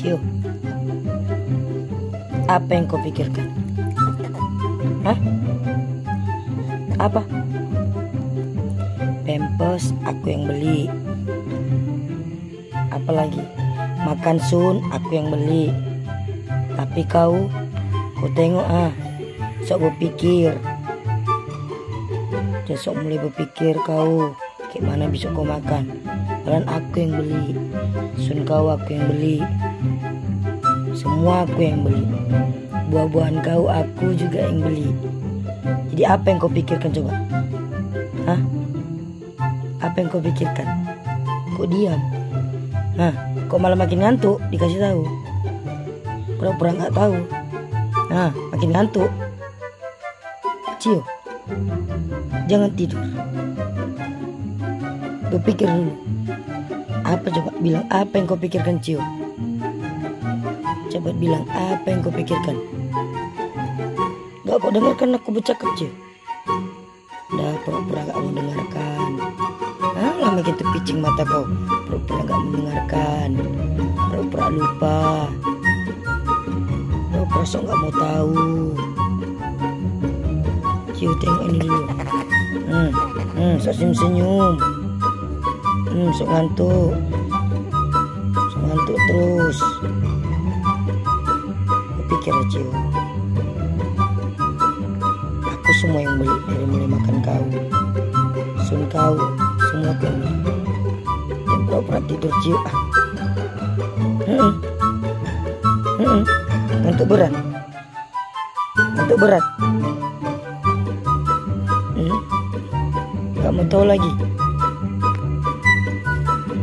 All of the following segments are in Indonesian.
Cio, apa yang kau pikirkan? Hah? Apa? Pempes aku yang beli. Apalagi makan sun aku yang beli. Tapi kau, kau tengok ah, sok berpikir. Besok mulai berpikir kau, gimana bisa kau makan? Kalian aku yang beli, sun kau aku yang beli. Semua aku yang beli. Buah-buahan kau aku juga yang beli. Jadi apa yang kau pikirkan coba? Hah? Apa yang kau pikirkan? Kok diam? Hah? Kok malah makin ngantuk dikasih tahu? Pura-pura nggak tahu. Nah, makin ngantuk. Cio, jangan tidur. Berpikir dulu. Apa coba bilang apa yang kau pikirkan Cio? Coba bilang apa yang kau pikirkan? Gak kau dengarkan aku bercakap Cio? Dah pura-pura gak mau dengarkan. Alah makin terpicing mata kau. Pura-pura gak mendengarkan. Pura-pura lupa. Pura-pura sok gak mau tahu. Cio tengok ini dulu. Hmm, hmm, sok senyum-senyum. Hmm, sok ngantuk. Sok ngantuk terus. Cio. Aku semua yang beli dari mulai makan kau. Sun kau, semua aku yang. Yang pura-pura tidur Cio. Ah. Hmm. Hmm. Ngantuk berat. Ngantuk berat. Hmm. Mau tahu lagi.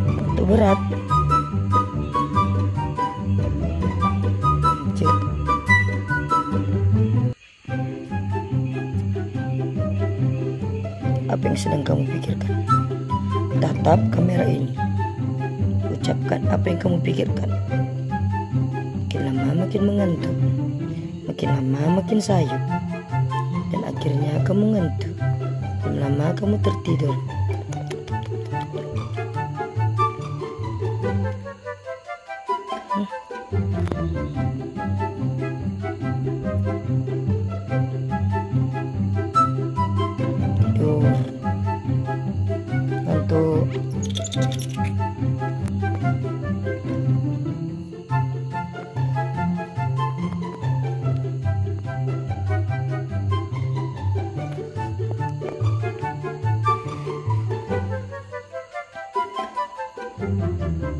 Ngantuk berat. Apa yang sedang kamu pikirkan? Tatap kamera ini. Ucapkan apa yang kamu pikirkan. Makin lama makin mengantuk. Makin lama makin sayup. Dan akhirnya kamu ngantuk. Makin lama kamu tertidur. Música